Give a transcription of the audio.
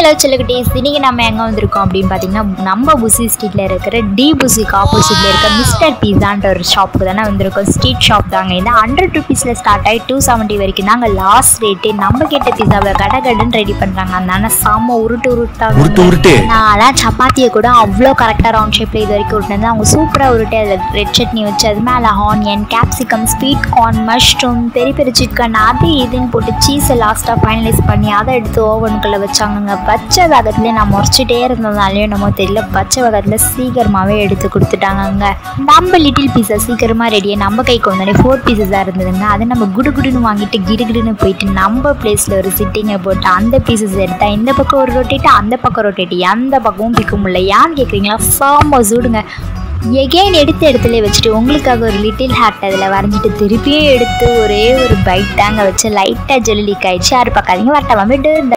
Hello செல்லுக்கிட்டேஸ் இன்னைக்கு நம்ம எங்கே வந்திருக்கோம் அப்படின்னு பார்த்தீங்கன்னா நம்ம புசி ஸ்ட்ரீட்டில் இருக்கிற டி புசிக்கு ஆப்போசிட்டில் இருக்க மிஸ்டர் பீஸான்ற ஒரு ஷாப்புக்கு தானே வந்திருக்கோம். ஸ்ட்ரீட் ஷாப் தாங்க. இது ஹண்ட்ரட் ருபீஸில் ஸ்டார்ட் ஆகி டூ செவன்ட்டி வரைக்கும் தாங்க லாஸ்ட் ரேட்டு நம்ம கேட்ட பீஸாவை கடை கடன் ரெடி பண்ணுறாங்க அதனால செம்ம உருட்டு உருட்டாங்க உருட்டு உருட்டு. நான்லாம் சப்பாத்தியை கூட அவ்வளோ கரெக்டாக ரவுண்ட் ஷேப்பில் இது வரைக்கும் விட்டுனது அவங்க சூப்பராக உருட்டி அதில் ரெட் சட்னி வச்சு அது மேலே onion capsicum sweet corn mushroom பெரிய பெரிய சிக்கன் அது இதுன்னு போட்டு சீஸை லாஸ்ட்டாக ஃபைனலைஸ் பண்ணி அதை எடுத்து ஓவனுக்குள்ளே வச்சாங்கங்க. பச்சை வேகத்துலேயே நான் முறைச்சிட்டே இருந்ததுனாலே நம்ம தெரியல. பச்சை வேகத்தில் சீக்கிரமாகவே எடுத்து கொடுத்துட்டாங்கங்க நம்ம லிட்டில் பீஸா சீக்கிரமாக ரெடியாக நம்ம கைக்கு வந்தோடனே ஃபோர் பீசஸாக இருந்ததுங்க. அதை நம்ம குடு குடுன்னு வாங்கிட்டு கிடுகிடுன்னு போயிட்டு நம்ம பிளேஸில் ஒரு சிட்டிங்கை போட்டு அந்த பீசஸ் எடுத்தால் இந்த பக்கம் ஒரு ரொட்டேட்டு அந்த பக்கம் ரொட்டேட்டு எந்த பக்கமும் பிக்க முடியல ஏன்னு கேட்குறீங்களா சாம சூடுங்க. எகெயின் எடுத்த இடத்துல வச்சுட்டு உங்களுக்காக ஒரு லிட்டில் ஹார்ட் அதில் வரைஞ்சிட்டு திருப்பியும் எடுத்து ஒரே ஒரு பைட் தாங்க வச்சு லைட்டாக ஜெல்லி காய்ச்சி யார் பார்க்காதீங்க. வரட்டா வந்துட்டு